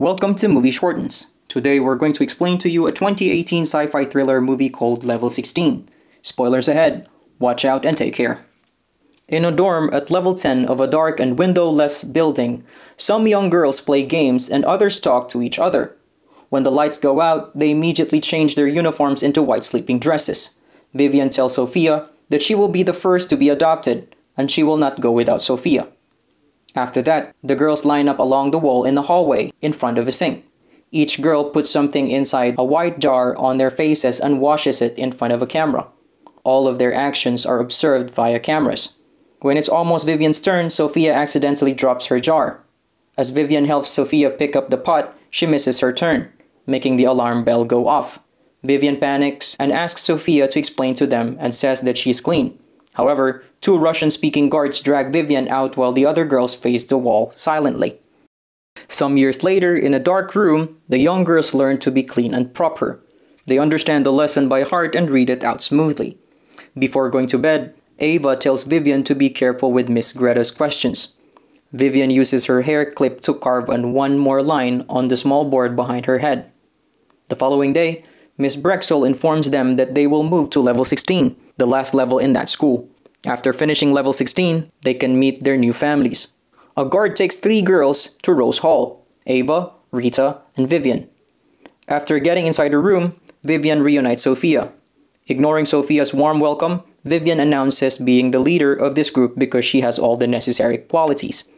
Welcome to Movie Shortens. Today we're going to explain to you a 2018 sci-fi thriller movie called Level 16. Spoilers ahead. Watch out and take care. In a dorm at level 10 of a dark and windowless building, some young girls play games and others talk to each other. When the lights go out, they immediately change their uniforms into white sleeping dresses. Vivian tells Sophia that she will be the first to be adopted and she will not go without Sophia. After that, the girls line up along the wall in the hallway in front of a sink. Each girl puts something inside a white jar on their faces and washes it in front of a camera. All of their actions are observed via cameras. When it's almost Vivian's turn, Sophia accidentally drops her jar. As Vivian helps Sophia pick up the pot, she misses her turn, making the alarm bell go off. Vivian panics and asks Sophia to explain to them and says that she's clean. However, two Russian speaking guards drag Vivian out while the other girls face the wall silently. Some years later, in a dark room, the young girls learn to be clean and proper. They understand the lesson by heart and read it out smoothly. Before going to bed, Ava tells Vivian to be careful with Miss Greta's questions. Vivian uses her hair clip to carve on one more line on the small board behind her head. The following day, Miss Brexel informs them that they will move to level 16, the last level in that school. After finishing level 16, they can meet their new families. A guard takes three girls to Rose Hall Ava, Rita, and Vivian. After getting inside her room, Vivian reunites Sophia. Ignoring Sophia's warm welcome, Vivian announces being the leader of this group because she has all the necessary qualities.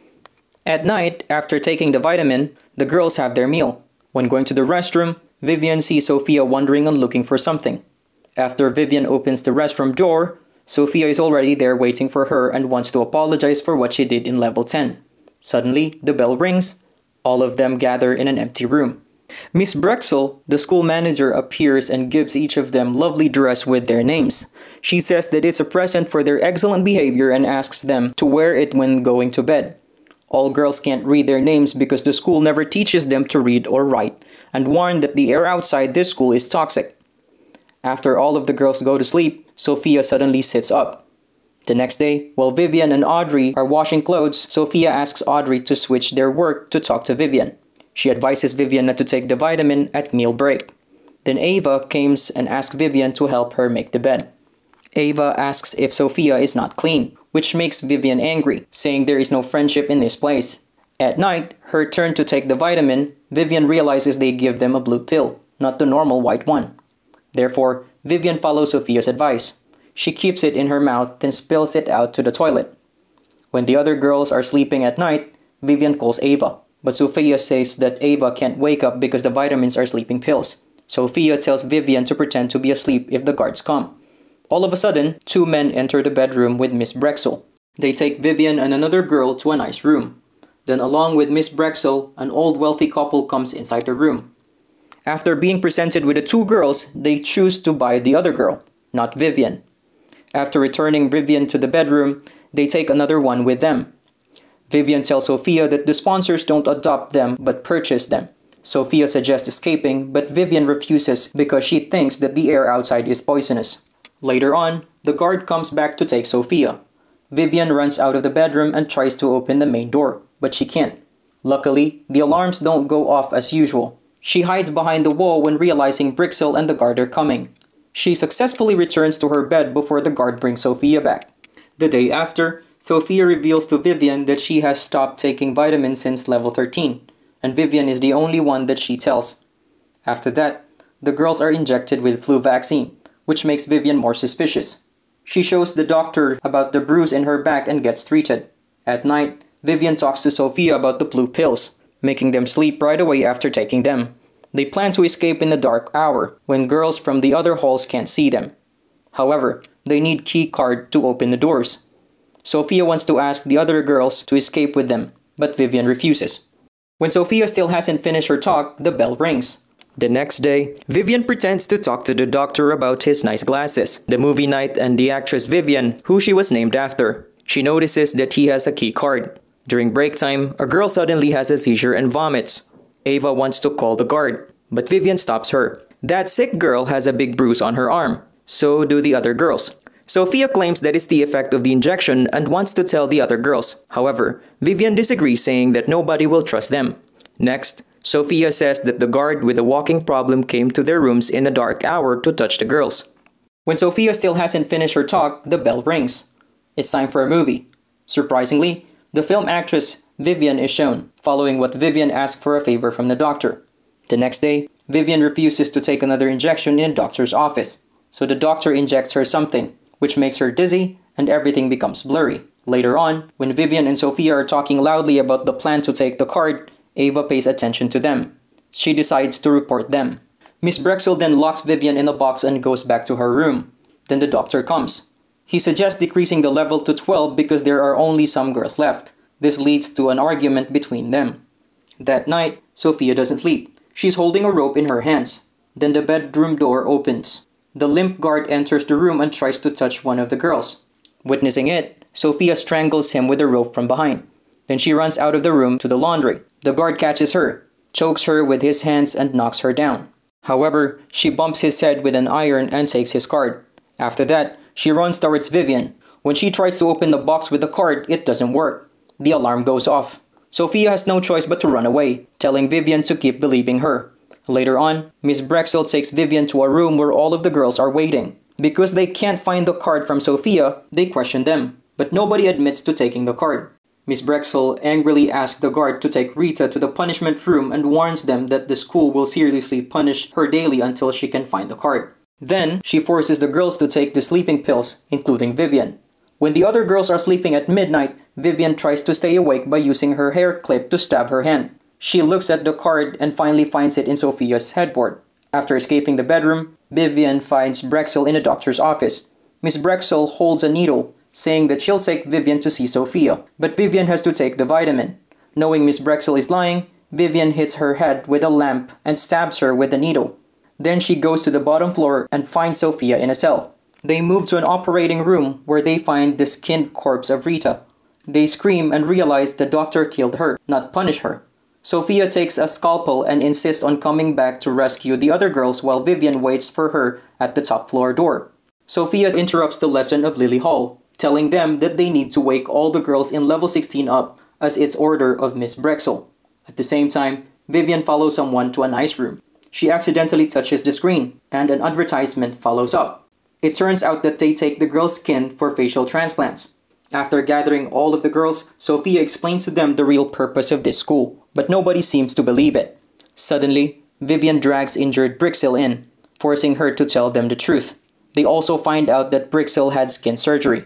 At night, after taking the vitamin, the girls have their meal. When going to the restroom, Vivian sees Sophia wandering and looking for something. After Vivian opens the restroom door, Sophia is already there waiting for her and wants to apologize for what she did in level 10. Suddenly, the bell rings. All of them gather in an empty room. Miss Brexel, the school manager, appears and gives each of them lovely dress with their names. She says that it's a present for their excellent behavior and asks them to wear it when going to bed. All girls can't read their names because the school never teaches them to read or write, and warn that the air outside this school is toxic. After all of the girls go to sleep, Sophia suddenly sits up. The next day, while Vivian and Audrey are washing clothes, Sophia asks Audrey to switch their work to talk to Vivian. She advises Vivian not to take the vitamin at meal break. Then Ava comes and asks Vivian to help her make the bed. Ava asks if Sophia is not clean, which makes Vivian angry, saying there is no friendship in this place. At night, her turn to take the vitamin, Vivian realizes they give them a blue pill, not the normal white one. Therefore, Vivian follows Sophia's advice. She keeps it in her mouth, then spills it out to the toilet. When the other girls are sleeping at night, Vivian calls Ava, but Sophia says that Ava can't wake up because the vitamins are sleeping pills. Sophia tells Vivian to pretend to be asleep if the guards come. All of a sudden, two men enter the bedroom with Miss Brexel. They take Vivian and another girl to a nice room. Then, along with Miss Brexel, an old wealthy couple comes inside the room. After being presented with the two girls, they choose to buy the other girl, not Vivian. After returning Vivian to the bedroom, they take another one with them. Vivian tells Sophia that the sponsors don't adopt them but purchase them. Sophia suggests escaping, but Vivian refuses because she thinks that the air outside is poisonous. Later on, the guard comes back to take Sophia. Vivian runs out of the bedroom and tries to open the main door, but she can't. Luckily, the alarms don't go off as usual. She hides behind the wall when realizing Brixel and the guard are coming. She successfully returns to her bed before the guard brings Sophia back. The day after, Sophia reveals to Vivian that she has stopped taking vitamins since level 13, and Vivian is the only one that she tells. After that, the girls are injected with flu vaccine which makes Vivian more suspicious. She shows the doctor about the bruise in her back and gets treated. At night, Vivian talks to Sophia about the blue pills, making them sleep right away after taking them. They plan to escape in the dark hour, when girls from the other halls can't see them. However, they need key card to open the doors. Sophia wants to ask the other girls to escape with them, but Vivian refuses. When Sophia still hasn't finished her talk, the bell rings. The next day, Vivian pretends to talk to the doctor about his nice glasses, the movie night, and the actress Vivian, who she was named after. She notices that he has a key card. During break time, a girl suddenly has a seizure and vomits. Ava wants to call the guard, but Vivian stops her. That sick girl has a big bruise on her arm. So do the other girls. Sophia claims that it's the effect of the injection and wants to tell the other girls. However, Vivian disagrees saying that nobody will trust them. Next, Sophia says that the guard with a walking problem came to their rooms in a dark hour to touch the girls. When Sophia still hasn't finished her talk, the bell rings. It's time for a movie. Surprisingly, the film actress Vivian is shown, following what Vivian asked for a favor from the doctor. The next day, Vivian refuses to take another injection in the doctor's office, so the doctor injects her something, which makes her dizzy and everything becomes blurry. Later on, when Vivian and Sophia are talking loudly about the plan to take the card, Ava pays attention to them. She decides to report them. Miss Brexel then locks Vivian in a box and goes back to her room. Then the doctor comes. He suggests decreasing the level to 12 because there are only some girls left. This leads to an argument between them. That night, Sophia doesn't sleep. She's holding a rope in her hands. Then the bedroom door opens. The limp guard enters the room and tries to touch one of the girls. Witnessing it, Sophia strangles him with a rope from behind. Then she runs out of the room to the laundry. The guard catches her, chokes her with his hands, and knocks her down. However, she bumps his head with an iron and takes his card. After that, she runs towards Vivian. When she tries to open the box with the card, it doesn't work. The alarm goes off. Sophia has no choice but to run away, telling Vivian to keep believing her. Later on, Miss Brexel takes Vivian to a room where all of the girls are waiting. Because they can't find the card from Sophia, they question them, but nobody admits to taking the card. Miss Brexel angrily asks the guard to take Rita to the punishment room and warns them that the school will seriously punish her daily until she can find the card. Then, she forces the girls to take the sleeping pills, including Vivian. When the other girls are sleeping at midnight, Vivian tries to stay awake by using her hair clip to stab her hand. She looks at the card and finally finds it in Sophia's headboard. After escaping the bedroom, Vivian finds Brexel in a doctor's office. Miss Brexel holds a needle, saying that she'll take Vivian to see Sophia, but Vivian has to take the vitamin. Knowing Miss Brexel is lying, Vivian hits her head with a lamp and stabs her with a needle. Then she goes to the bottom floor and finds Sophia in a cell. They move to an operating room where they find the skinned corpse of Rita. They scream and realize the doctor killed her, not punish her. Sophia takes a scalpel and insists on coming back to rescue the other girls while Vivian waits for her at the top floor door. Sophia interrupts the lesson of Lily Hall, telling them that they need to wake all the girls in level 16 up as its order of Miss Brexel. At the same time, Vivian follows someone to an ice room. She accidentally touches the screen, and an advertisement follows up. It turns out that they take the girl's skin for facial transplants. After gathering all of the girls, Sophia explains to them the real purpose of this school, but nobody seems to believe it. Suddenly, Vivian drags injured Brixel in, forcing her to tell them the truth. They also find out that Brixel had skin surgery.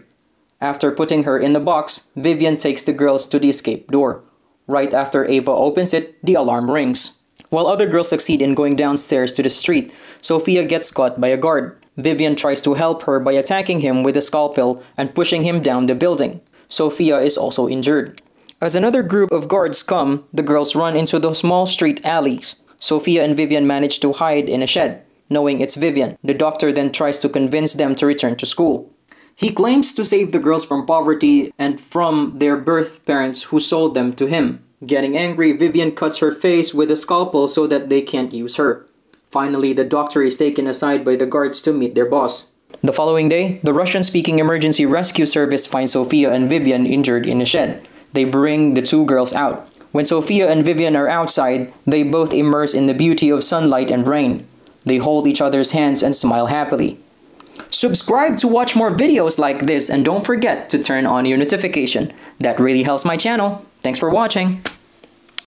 After putting her in the box, Vivian takes the girls to the escape door. Right after Ava opens it, the alarm rings. While other girls succeed in going downstairs to the street, Sophia gets caught by a guard. Vivian tries to help her by attacking him with a scalpel and pushing him down the building. Sophia is also injured. As another group of guards come, the girls run into the small street alleys. Sophia and Vivian manage to hide in a shed. Knowing it's Vivian, the doctor then tries to convince them to return to school. He claims to save the girls from poverty and from their birth parents who sold them to him. Getting angry, Vivian cuts her face with a scalpel so that they can't use her. Finally, the doctor is taken aside by the guards to meet their boss. The following day, the Russian-speaking emergency rescue service finds Sophia and Vivian injured in a shed. They bring the two girls out. When Sophia and Vivian are outside, they both immerse in the beauty of sunlight and rain. They hold each other's hands and smile happily. Subscribe to watch more videos like this and don't forget to turn on your notification. That really helps my channel. Thanks for watching.